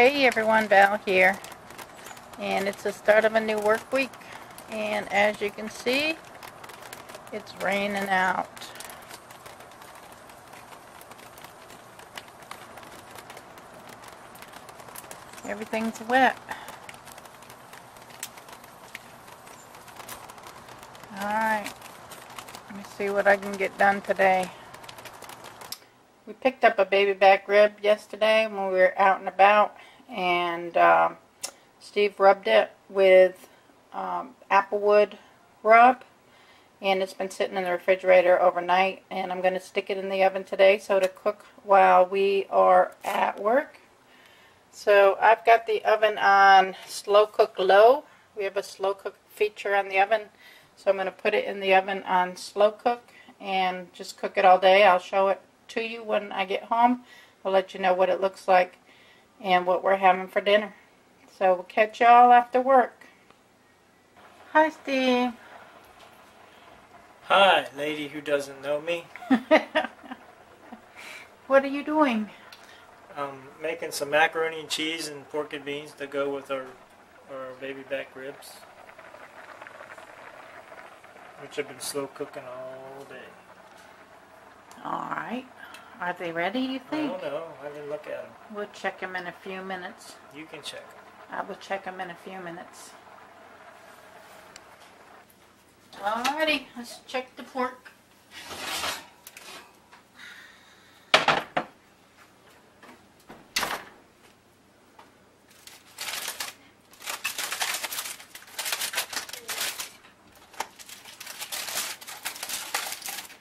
Hey everyone, Val here. And it's the start of a new work week. And as you can see, it's raining out. Everything's wet. Alright, let me see what I can get done today. We picked up a baby back rib yesterday when we were out and about, and um, Steve rubbed it with um, applewood rub, and it's been sitting in the refrigerator overnight, and I'm going to stick it in the oven today so to cook while we are at work. So I've got the oven on slow cook low. We have a slow cook feature on the oven, so I'm going to put it in the oven on slow cook and just cook it all day. I'll show it to you when I get home. I'll let you know what it looks like and what we're having for dinner. So we'll catch y'all after work. Hi, Steve. Hi, lady who doesn't know me. what are you doing? I'm making some macaroni and cheese and pork and beans to go with our, our baby back ribs, which I've been slow cooking all day. All right. Are they ready, you think? I don't know. I didn't look at them. We'll check them in a few minutes. You can check. I will check them in a few minutes. Alrighty, let's check the pork.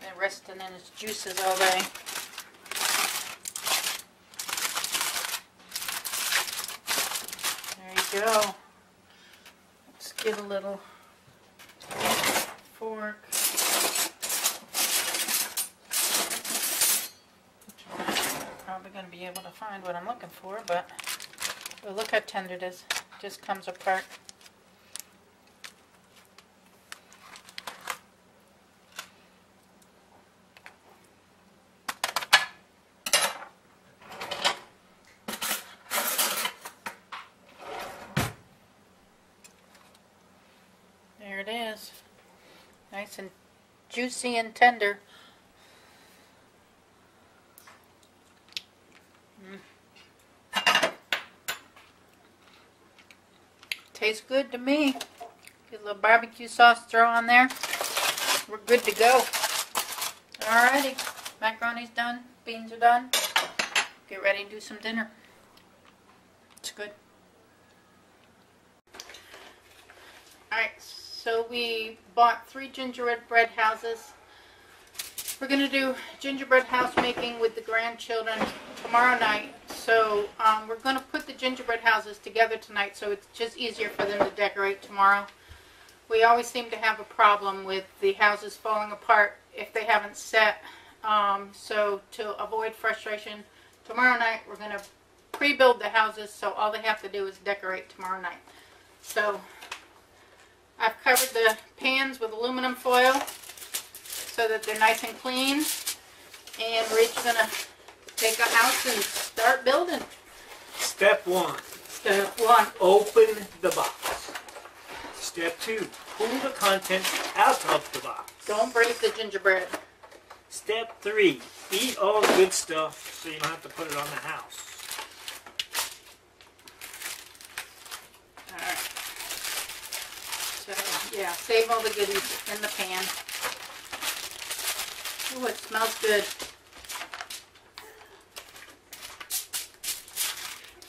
They're resting in its juices already. There go. Let's get a little fork. Probably going to be able to find what I'm looking for, but look how tender it is. Just comes apart. There it is. Nice and juicy and tender. Mm. Tastes good to me. Get a little barbecue sauce throw on there. We're good to go. Alrighty. Macaroni's done. Beans are done. Get ready to do some dinner. It's good. Alright, so we bought three gingerbread bread houses. We're going to do gingerbread house making with the grandchildren tomorrow night. So um, we're going to put the gingerbread houses together tonight so it's just easier for them to decorate tomorrow. We always seem to have a problem with the houses falling apart if they haven't set. Um, so to avoid frustration, tomorrow night we're going to pre-build the houses so all they have to do is decorate tomorrow night. So I've covered the pans with aluminum foil so that they're nice and clean. And we're each going to take a house and start building. Step one, Step one. open the box. Step two, pull the contents out of the box. Don't break the gingerbread. Step three, eat all the good stuff so you don't have to put it on the house. Alright. So, yeah, save all the goodies in the pan. Oh, it smells good.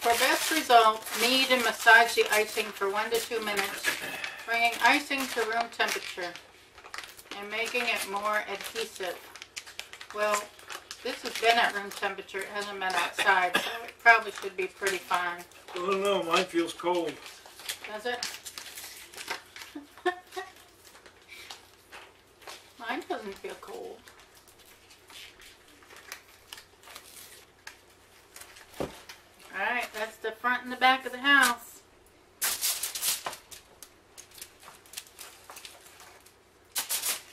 For best results, knead and massage the icing for one to two minutes, bringing icing to room temperature and making it more adhesive. Well, this has been at room temperature, it hasn't been outside, so it probably should be pretty fine. I don't know, mine feels cold. Does it? Mine doesn't feel cold. Alright, that's the front and the back of the house.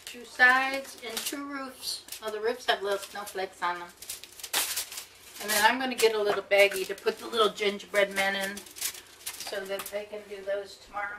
Two sides and two roofs. Oh, the roofs have little snowflakes on them. And then I'm going to get a little baggie to put the little gingerbread men in so that they can do those tomorrow.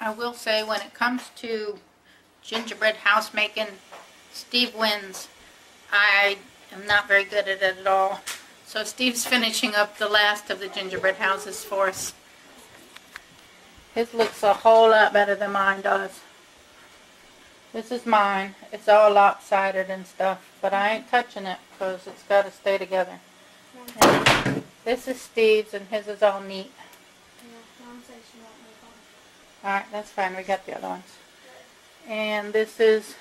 I will say when it comes to gingerbread house making, Steve wins. I am not very good at it at all. So Steve's finishing up the last of the gingerbread houses for us. His looks a whole lot better than mine does. This is mine. It's all lopsided and stuff, but I ain't touching it because it's got to stay together. And this is Steve's and his is all neat. Yeah, Mom said she won't move on. All right, that's fine. We got the other ones. And this is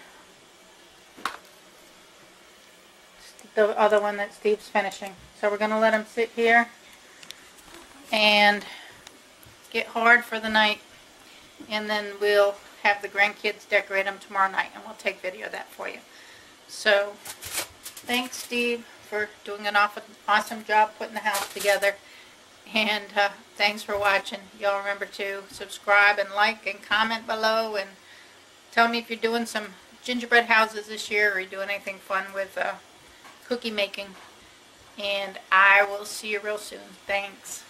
the other one that Steve's finishing. So we're going to let him sit here and get hard for the night. And then we'll have the grandkids decorate them tomorrow night and we'll take video of that for you. So thanks, Steve, for doing an awesome job putting the house together. And uh, thanks for watching. Y'all remember to subscribe and like and comment below and tell me if you're doing some gingerbread houses this year or you're doing anything fun with uh, cookie making. And I will see you real soon. Thanks.